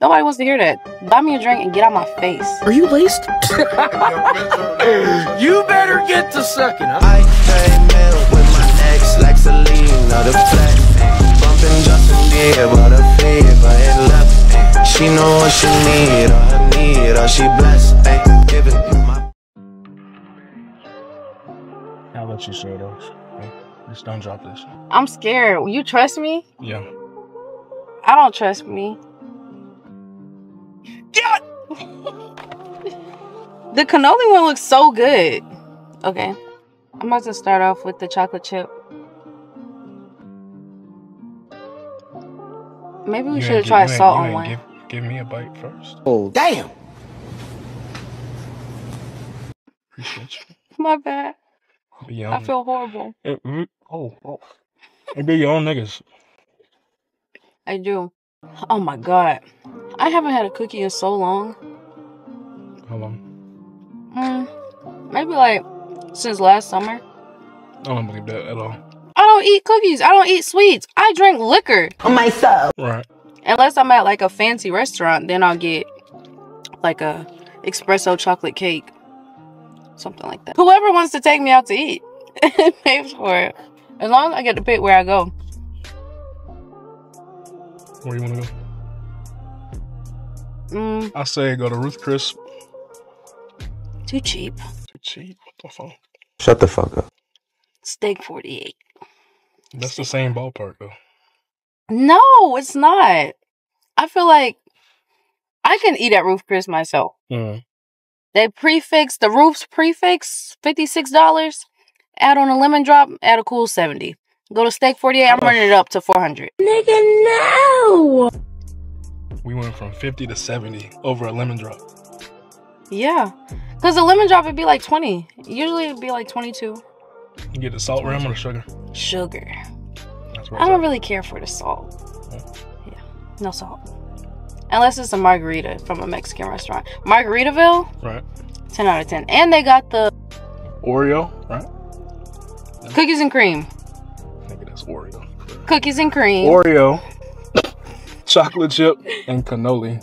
Nobody wants to hear that. Buy me a drink and get out my face. Are you laced? You better get to sucking, huh? I pay mail with my next like Celine, not a flat. Bumping Justin Bieber, the fever, it left. She know what she need, all her need, all she blessed. Ay, giving you my I'll let you show those. Just don't drop this. I'm scared. Will You trust me? Yeah. I don't trust me. The cannoli one looks so good. Okay. I'm about to start off with the chocolate chip. Maybe we should have ain't gi- tried salt on one. Give, give me a bite first. Oh, damn. My bad. Be your I feel horrible. Mm, Oh, oh. It be your own niggas. I do. Oh my god. I haven't had a cookie in so long. How long? Hmm. Maybe like since last summer. I don't believe that at all. I don't eat cookies. I don't eat sweets. I drink liquor. On myself. Right. Unless I'm at like a fancy restaurant, then I'll get like a espresso chocolate cake. Something like that. Whoever wants to take me out to eat pays for it. As long as I get to pick where I go. Where you wanna go? Mm, I say go to Ruth Chris. too cheap. Too cheap. What the fuck? Shut the fuck up. Steak 48. That's the same ballpark though. No, it's not. I feel like I can eat at Ruth Chris myself. Mm. They prefix the roof's prefix $56. Add on a lemon drop, add a cool 70. Go to Steak 48, I'm running it up to 400. We went from 50 to 70 over a lemon drop. Yeah. Because the lemon drop would be like 20. Usually it'd be like 22. You get the salt rim or the sugar? Sugar. I don't at. really care for the salt. Yeah. No salt. Unless it's a margarita from a Mexican restaurant. Margaritaville, Right. 10 out of 10. And they got the Oreo, right? cookies and cream. Nigga, that's Oreo. Cookies and cream. Oreo, chocolate chip, and cannoli.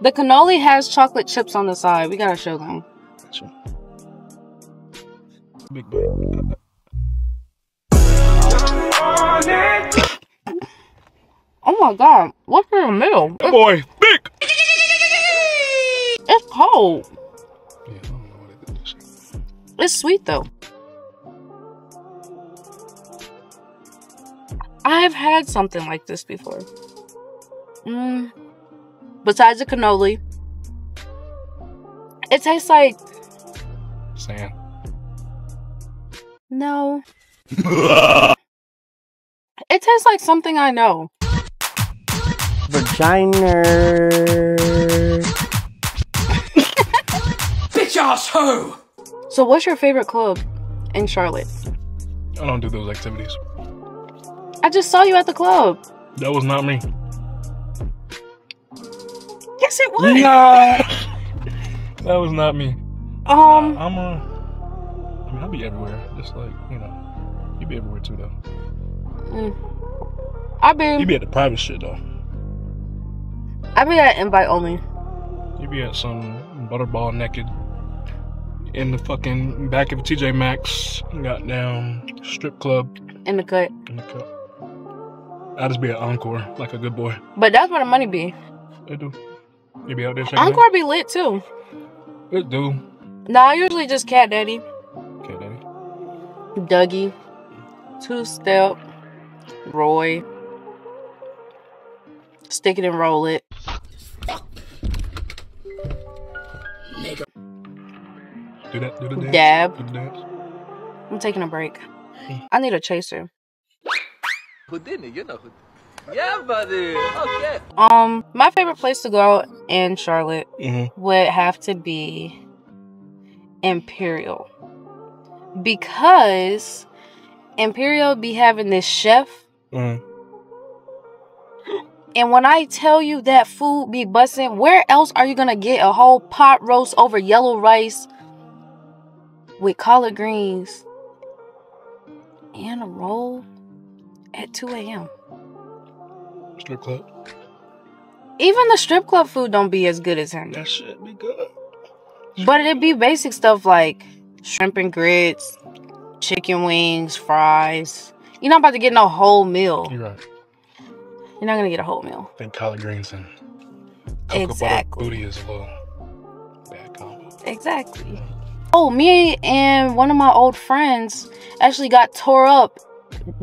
the cannoli has chocolate chips on the side. We gotta show them. Gotcha. Big bite. Oh my god, what's in the middle? That boy, big. It's cold. Yeah, I don't know what it is. It's sweet though. I've had something like this before. Mm. Besides the cannoli, it tastes like Sand. no. it tastes like something I know. Vagina. Bitch ass hoe! So, what's your favorite club in Charlotte? I don't do those activities. I just saw you at the club. That was not me. Yes, it was. Nah. that was not me. Um, I'm a. I mean, I'll be everywhere. Just like you know, you'd be everywhere too though. mm. I be You be at the private shit though. I be at invite only. You'd be at some butterball naked in the fucking back of a TJ Maxx, goddamn strip club in the cut. in the cup. I just be an Encore like a good boy. But that's where the money be. They do. You be out there checking it? Encore be lit too. It do. Nah, I usually just Cat Daddy, Cat daddy. Dougie, Two Step, Roy, Stick It and Roll It. Do that. Do the dance. Dab. Do the dance. I'm taking a break. Hmm. I need a chaser. Houdini, you know Houdini. Yeah, buddy. Okay. Um, my favorite place to go in Charlotte Mm-hmm. would have to be Imperial. Because Imperial be having this chef Mm-hmm. And when I tell you that food be busting, where else are you gonna get a whole pot roast over yellow rice with collard greens and a roll at 2 a.m.? Strip club. Even the strip club food don't be as good as him. That shit be good. But it'd be basic stuff like shrimp and grits, chicken wings, fries. You're not about to get no whole meal. You're right. You're not gonna get a whole meal. I think collard greens and cocoa Exactly. butter booty is a little bad combo. Exactly. Oh, me and one of my old friends actually got tore up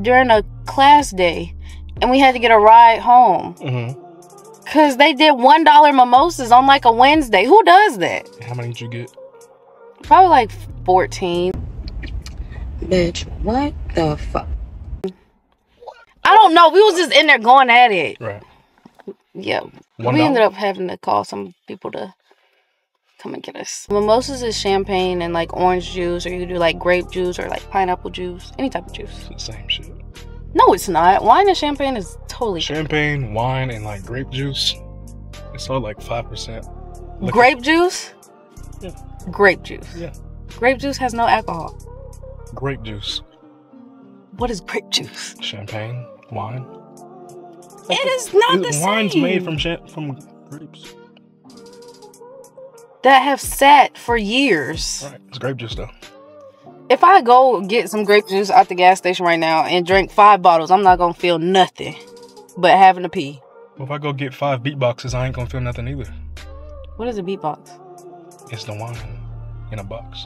during a class day, and we had to get a ride home Mm-hmm. because they did one dollar mimosas on like a Wednesday. Who does that? How many did you get? Probably like fourteen. Bitch, what the fuck? I don't know. We was just in there going at it. Right. Yeah, One we ended up having to call some people to come and get us. Mimosas is champagne and like orange juice, or you do like grape juice or like pineapple juice, any type of juice. It's the same shit. No, it's not. Wine and champagne is totally Champagne, wine, and like grape juice. It's all like five percent. grape juice. Yeah. Grape juice. Yeah. Grape juice has no alcohol. Grape juice, What is grape juice? champagne, wine. It is not It- the Wine's same. made from cha- from grapes. that have sat for years. Right. It's grape juice though. If I go get some grape juice at the gas station right now and drink five bottles, I'm not gonna feel nothing but having to pee. Well, if I go get five beatboxes, I ain't gonna feel nothing either. What is a beatbox? It's the wine in a box.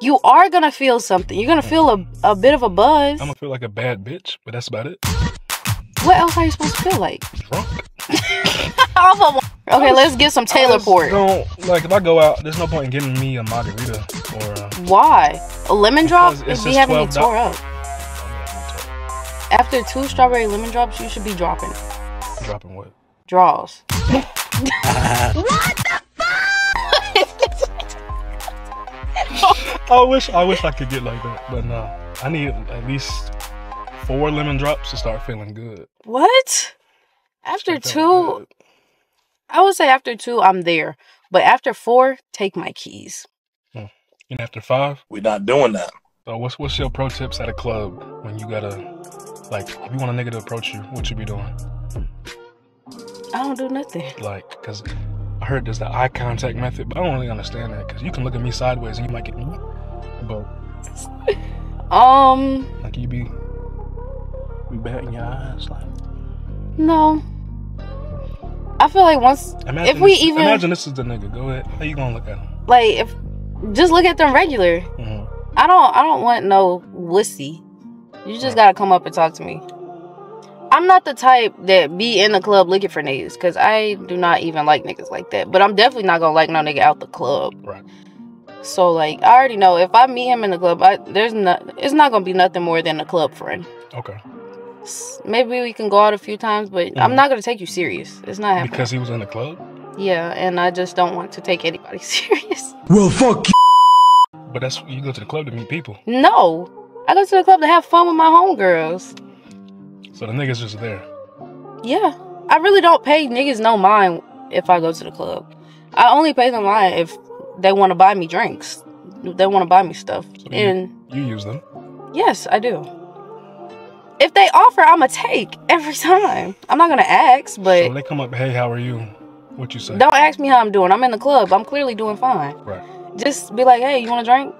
You are gonna feel something. You're gonna feel a, a bit of a buzz. I'm gonna feel like a bad bitch, but that's about it. What else are you supposed to feel like? Drunk. okay, let's get some Taylor port. Don't like if I go out. There's no point in getting me a margarita or. Uh, Why? A lemon drop Because it's would be just having you $12. tore up. After two strawberry lemon drops, you should be dropping dropping what? draws. What the fuck? I wish I wish I could get like that, but no. I need at least four lemon drops to start feeling good. What? After two, good. I would say after two, I'm there. But after four, take my keys. And after five, We're not doing that. so what's what's your pro tips at a club when you gotta like if you want a nigga to approach you, what you be doing? I don't do nothing. Like, cause I heard there's the eye contact method, but I don't really understand that because you can look at me sideways and you might get, me. but Um, like you be, be batting your eyes like. no. I feel like once, Imagine if we this, even imagine this is the nigga. Go ahead. How you gonna look at him? like, if just look at them regular. Mhm. I don't, I don't want no wussy. You just gotta come up and talk to me. I'm not the type that be in the club looking for niggas, cause I do not even like niggas like that. But I'm definitely not gonna like no nigga out the club. Right. So like, I already know if I meet him in the club, I, there's not, it's not gonna be nothing more than a club friend. Okay. S- Maybe we can go out a few times, but I'm Mhm. not gonna take you serious. It's not happening. Because he was in the club. yeah, and I just don't want to take anybody serious. Well, fuck you. But that's you go to the club to meet people. no, I go to the club to have fun with my homegirls. So the niggas just there. Yeah, I really don't pay niggas no mind if I go to the club. I only pay them mind if they want to buy me drinks. They want to buy me stuff, So you- and You use them. yes, I do. If they offer, I'ma take every time. I'm not gonna ask, but so when they come up, hey, how are you? What you say? don't ask me how I'm doing. I'm in the club. I'm clearly doing fine. Right. Just be like, hey, you want a drink?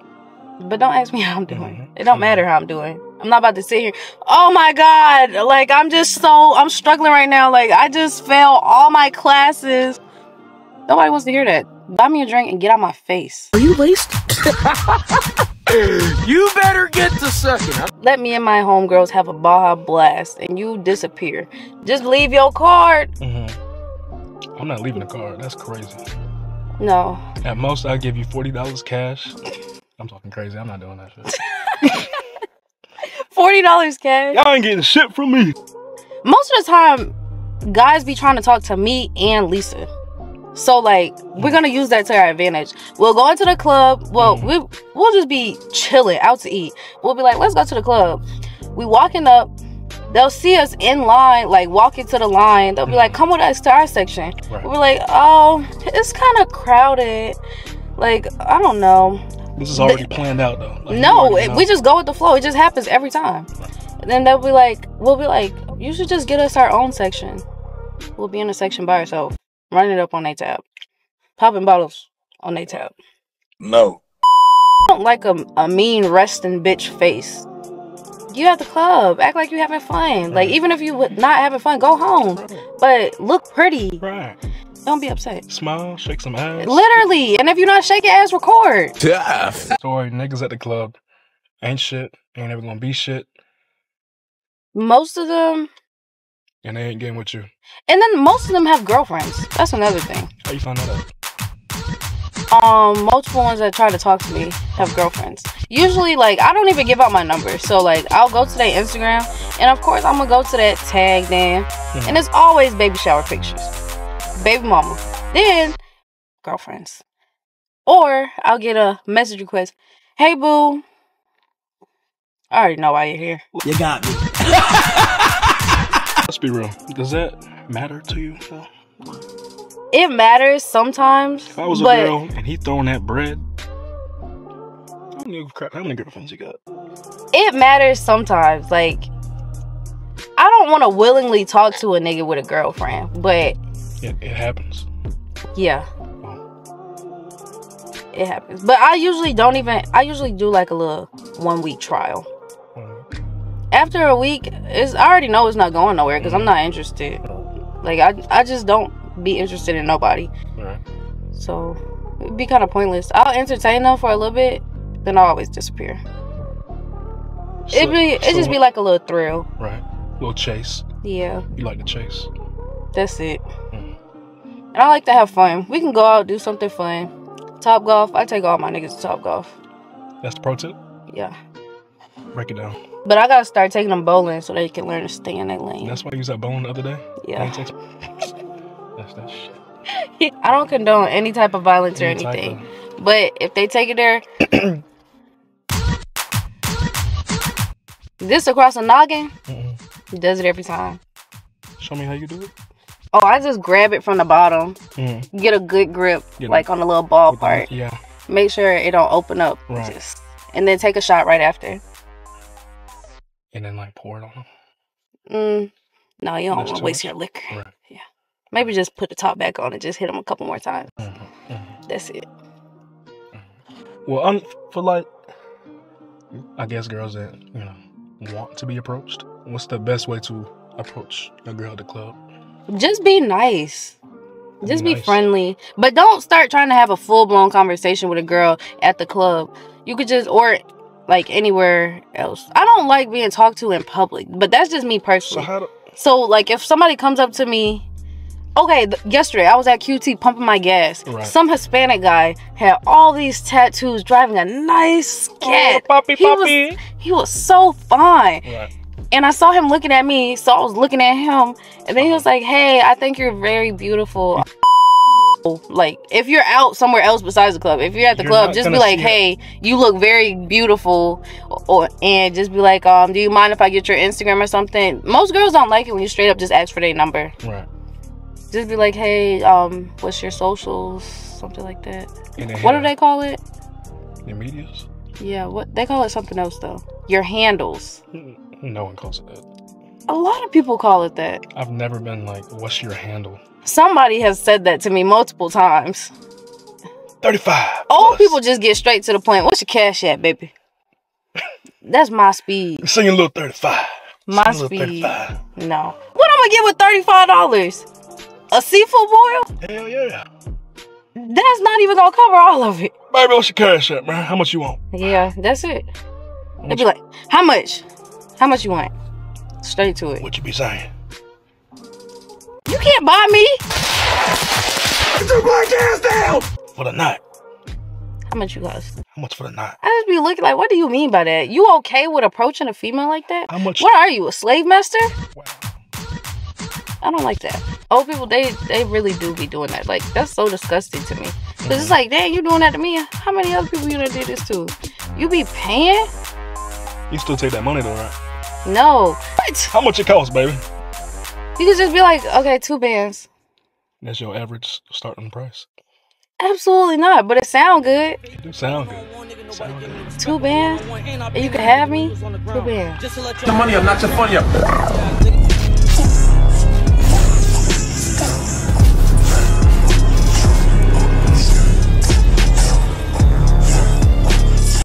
But don't ask me how I'm doing. Mhm. It don't matter how I'm doing. I'm not about to sit here. Oh my god! Like I'm just so I'm struggling right now. Like I just failed all my classes. Nobody wants to hear that. Buy me a drink and get out my face. Are you laced? you better get to sucking. Let me and my homegirls have a Baja blast and you disappear. Just leave your card. hmm I'm not leaving the car. That's crazy. No. At most, I give you forty dollars cash. I'm talking crazy. I'm not doing that shit. Forty dollars cash. Y'all ain't getting shit from me. most of the time guys be trying to talk to me and lisa so like we're gonna use that to our advantage. We'll go into the club. Well mm. we, we'll just be chilling out to eat. We'll be like let's go to the club. We walking up. They'll see us in line like walking to the line. They'll be like mm. come with us to our section. Right. we'll be like oh it's kind of crowded. Like i don't know. This is already planned out though. Like, no, it, we just go with the flow. It just happens every time. And then they'll be like, we'll be like, You should just get us our own section. We'll be in a section by ourselves. Run it up on a tab. Popping bottles on a tab. No. I don't like a, a mean resting bitch face. You at the club. Act like you having fun. Like even if you would not having fun, go home. But look pretty. Right. Don't be upset. Smile, shake some ass. Literally. And if you're not shaking ass, record. Tough. Story niggas at the club ain't shit. Ain't ever gonna be shit. Most of them And they ain't getting with you. and then most of them have girlfriends. That's another thing. How you find that out? Um, multiple ones that try to talk to me have girlfriends. Usually, like I don't even give out my number, so like I'll go to their Instagram, and of course I'm gonna go to that tag then, and it's always baby shower pictures, baby mama, then girlfriends, or I'll get a message request, "Hey boo." I already know why you're here. You got me. Let's be real. Does that matter to you? though? It matters sometimes, If I was a but girl and he throwing that bread, I don't give a crap how many girlfriends you got. it matters sometimes. Like, I don't want to willingly talk to a nigga with a girlfriend, but It, it happens. yeah, oh. it happens. But I usually don't even. I usually do like a little one week trial. After a week, it's I already know it's not going nowhere because I'm not interested. Like I, I just don't be interested in nobody. Right. So it'd be kind of pointless. I'll entertain them for a little bit, then I'll always disappear. it'd be it just be like a little thrill. right. A Little chase. Yeah. You like the chase. That's it. Mm. And I like to have fun. We can go out, do something fun. Top golf. I take all my niggas to Topgolf. That's the pro tip. Yeah. Break it down. But I gotta start taking them bowling so they can learn to stay in their lane. That's why you at bowling the other day. Yeah. That's that shit. I don't condone any type of violence or Any type anything. But if they take it there, this across the noggin, Mm-mm. does it every time. Show me how you do it. Oh, I just grab it from the bottom, Mm. get a good grip, Get like on the little ball With the- part. Yeah. Make sure it don't open up. Right. Just, and then take a shot right after. And then like pour it on them. Mm, no, you don't want to waste much? your liquor. Right. Yeah. Maybe just put the top back on and just hit them a couple more times. Mm-hmm. Mm-hmm. That's it. Well, um, for like, I guess girls that you know want to be approached. What's the best way to approach a girl at the club? Just be nice. Be Just be nice. friendly. But don't start trying to have a full blown conversation with a girl at the club. You could just, or like anywhere else. I don't like being talked to in public, but that's just me So personally. how do? So, like, if somebody comes up to me, okay, th- yesterday I was at QT pumping my gas. Right. Some Hispanic guy had all these tattoos, driving a nice oh, cat. poppy, he was he was so fine, Right. and I saw him looking at me, so I was looking at him, and then he uh-huh. was like, "Hey, I think you're very beautiful." Like if you're out somewhere else besides the club, if you're at the You're club, just be like, see it. "Hey, you look very beautiful," or and just be like, "Um, do you mind if I get your Instagram or something?" Most girls don't like it when you straight up just ask for their number. Right. Just be like, "Hey, um, what's your socials?" Something like that. What do they call it? Your medias? Yeah, what they call it something else though. Your handles. No one calls it that. A lot of people call it that. I've never been like, "What's your handle?" Somebody has said that to me multiple times. Thirty-five. Old people just get straight to the point. What's your cash at, baby? That's my speed. Sing a little thirty-five. My Sing speed. thirty-five. No. What am I'm gonna get with thirty-five dollars? A seafood boil? Hell yeah. That's not even gonna cover all of it. Baby, what's your cash at, man? How much you want? Yeah, that's it. They'd be like, how much? How much you want? Straight to it. what you be saying? You can't buy me. Get your black ass down! For the night. How much you cost? How much for the night? I just be looking like, what do you mean by that? You okay with approaching a female like that? How much? What are you, a slave master? Wow. I don't like that. Old people, they they really do be doing that. Like that's so disgusting to me. Cause it's mm-hmm. like, dang, you doing that to me? How many other people you done did this to? You be paying? You still take that money though, right? No. What? How much it cost, baby? You could just be like, okay, two bands. That's your average starting price. Absolutely not. But it sound good. It do sound good. Sound good. Two bands. And you can have me. Two bands. The money, I'm not your funny.